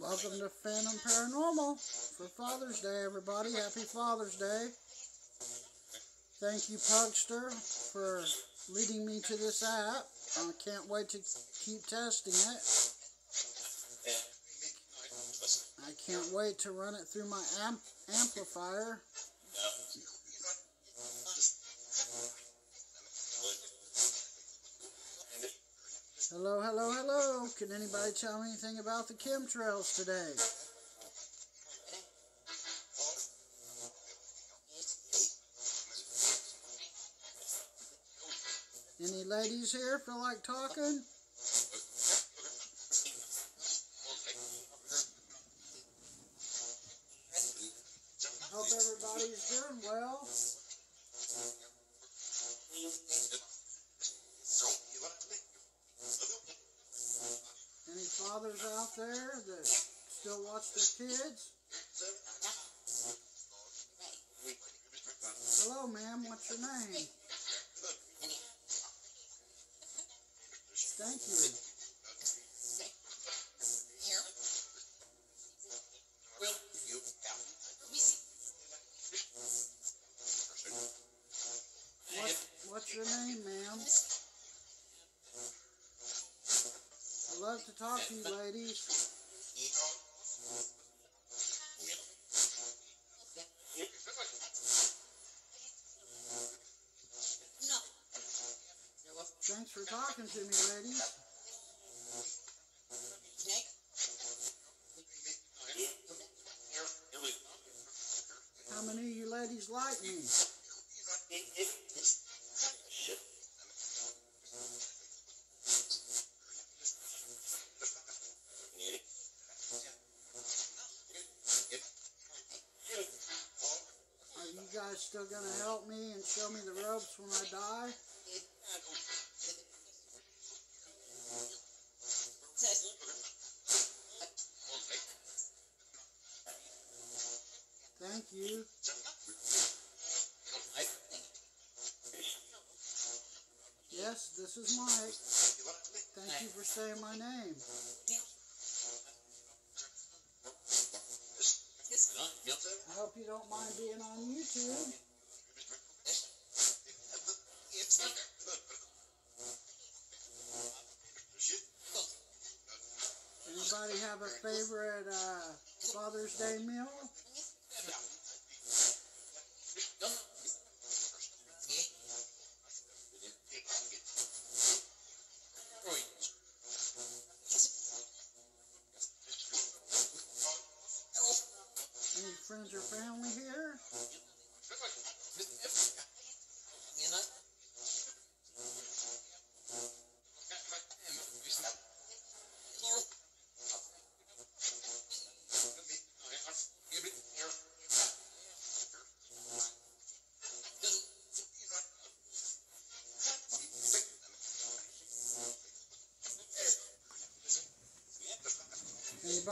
Welcome to Phantom Paranormal for Father's Day, everybody. Happy Father's Day. Thank you, Pugster, for leading me to this app. I can't wait to keep testing it. I can't wait to run it through my amp amplifier. Hello, hello, hello. Can anybody tell me anything about the chemtrails today? Any ladies here feel like talking? Hope everybody's doing well. Fathers out there that still watch their kids? Hello, ma'am. What's your name? Thank you. What, what's your name, ma'am? I'd love to talk to you, ladies. Thanks for talking to me, ladies. How many of you ladies like me? Are you guys still gonna help me and show me the ropes when I die? Thank you. Yes, this is Mike. Thank you for saying my name. I hope you don't mind being on YouTube. Anybody have a favorite uh, Father's Day meal?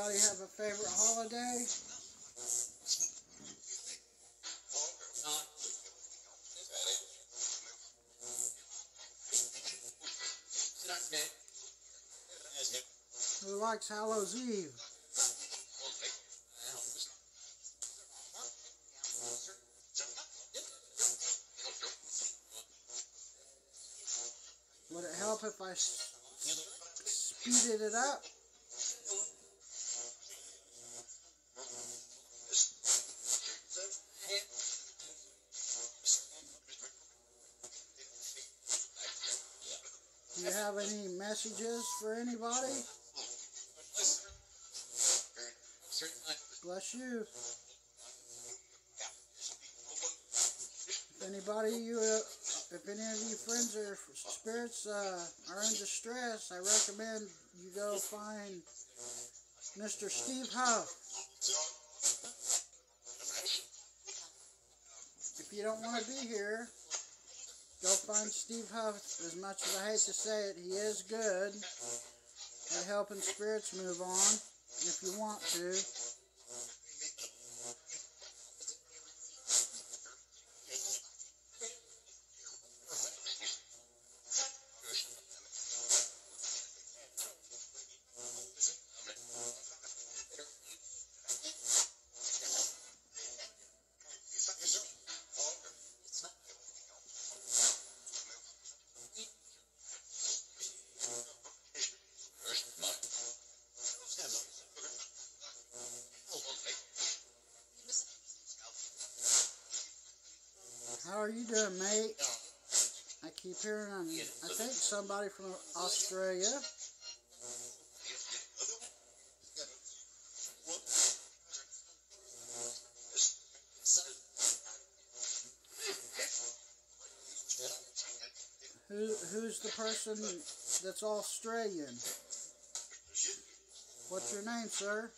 Anybody have a favorite holiday? Who likes Hallows Eve? Would it help if I speeded it up? Any messages for anybody? Bless you. If anybody you, uh, if any of you friends or spirits uh, are in distress, I recommend you go find Mr. Steve Huff. If you don't want to be here, go find Steve Huff. As much as I hate to say it, he is good at helping spirits move on. If you want to. Are you doing, mate? I keep hearing, I think somebody from Australia. Who, who's the person that's Australian? What's your name, sir?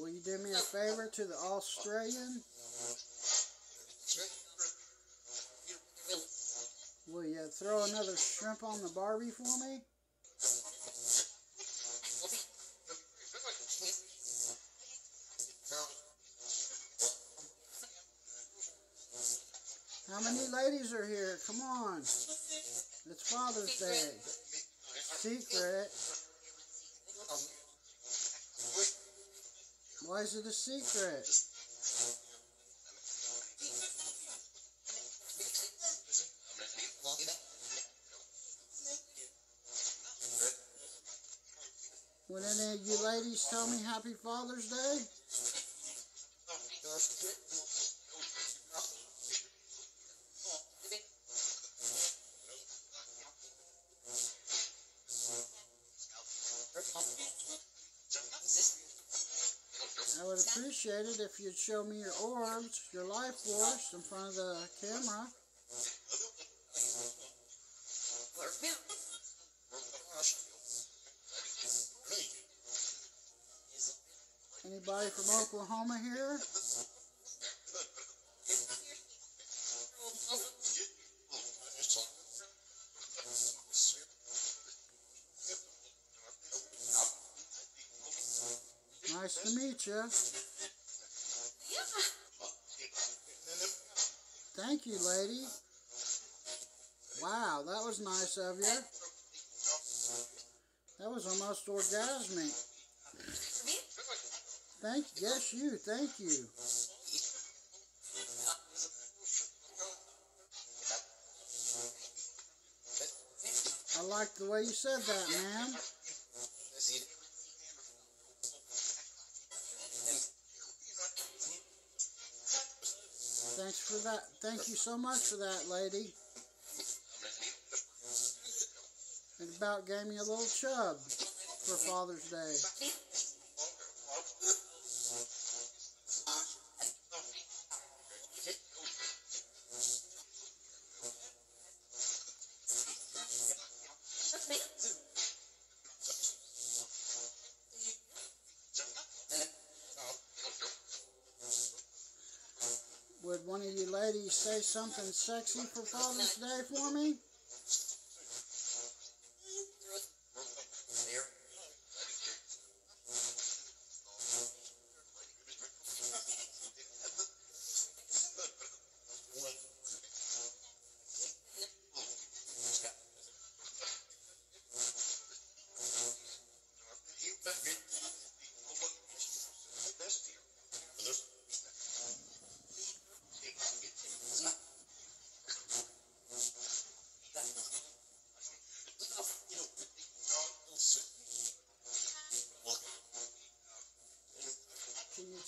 Will you do me a favor to the Australian? Will you throw another shrimp on the Barbie for me? How many ladies are here? Come on. It's Father's Day. Secret. Why is it a secret? Would any of you ladies tell me Happy Father's Day? I would appreciate it if you'd show me your orbs, your life force in front of the camera. Anybody from Oklahoma here? You. Thank you, lady. Wow, that was nice of you. That was almost orgasmic. Thank yes you, thank you. I like the way you said that, man. Thanks for that. Thank you so much for that, lady. It about gave me a little chub for Father's Day. Say something sexy for Father's Day for me?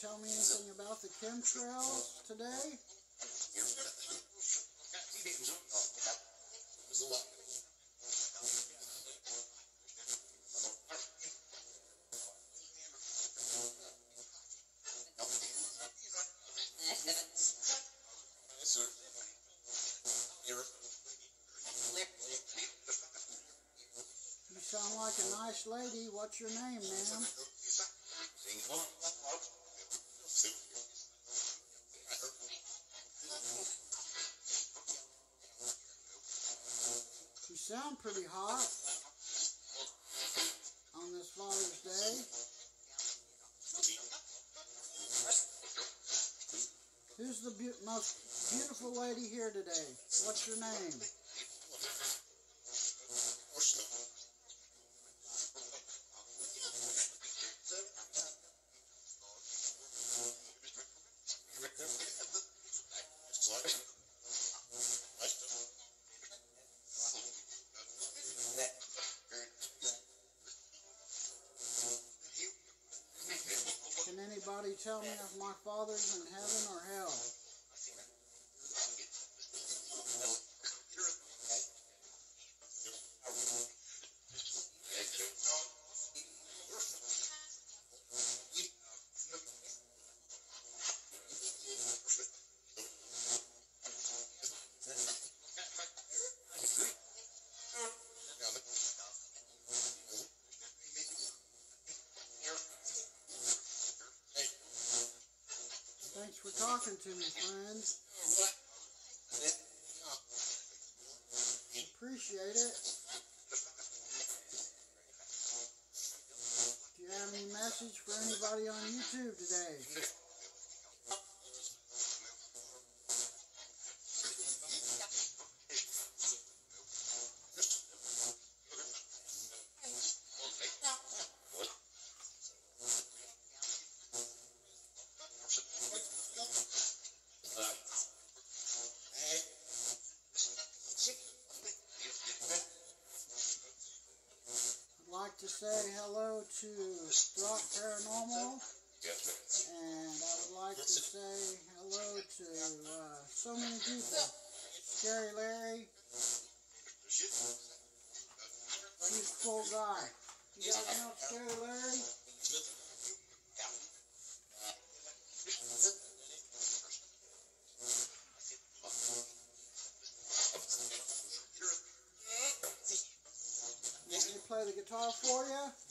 Tell me anything about the chemtrails today? You sound like a nice lady. What's your name, ma'am? You sound pretty hot on this Father's Day. Who's the beau- most beautiful lady here today? What's your name? Father's in heaven Thanks for talking to me, friends. Appreciate it. Do you have any message for anybody on YouTube today? I'd like to say hello to Drop Paranormal, and I would like to say hello to uh, so many people. Scary Larry, he's a cool guy. You guys know Scary Larry? Play the guitar for you?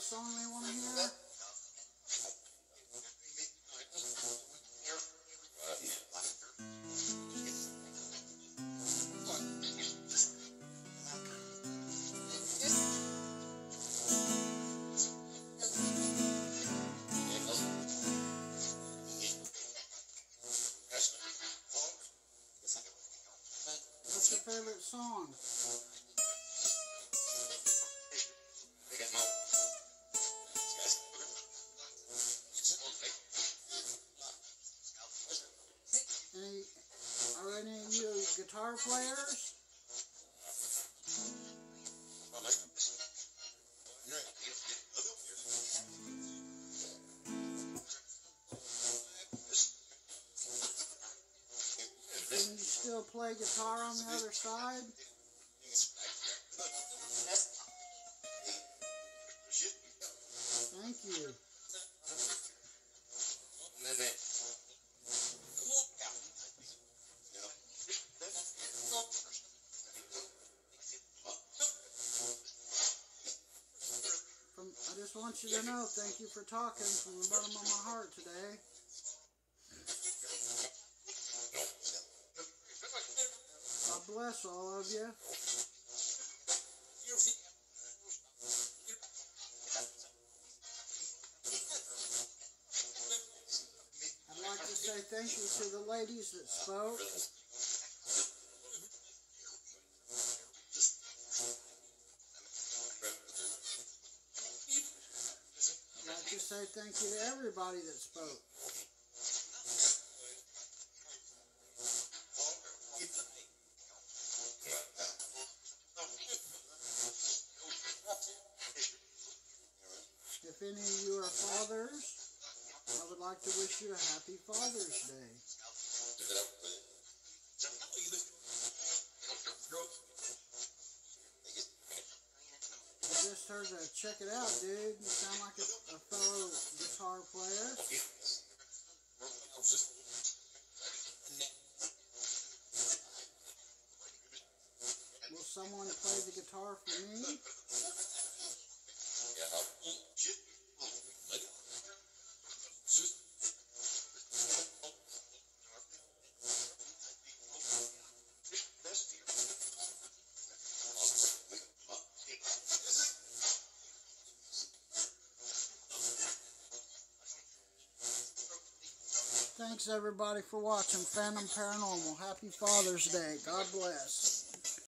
Anybody have a song guitar players? Can you still play guitar on the other side? Thank you. From, I just you to know, thank you for talking from the bottom of my heart today. God bless all of you. I'd like to say thank you to the ladies that spoke. I'd like to say thank you to everybody that spoke. If any of you are fathers, I would like to wish you a happy Father's Day. A check it out, dude. You sound like a, a fellow guitar player. Will someone play the guitar for me? Thanks everybody for watching Phantom Paranormal. Happy Father's Day. God bless.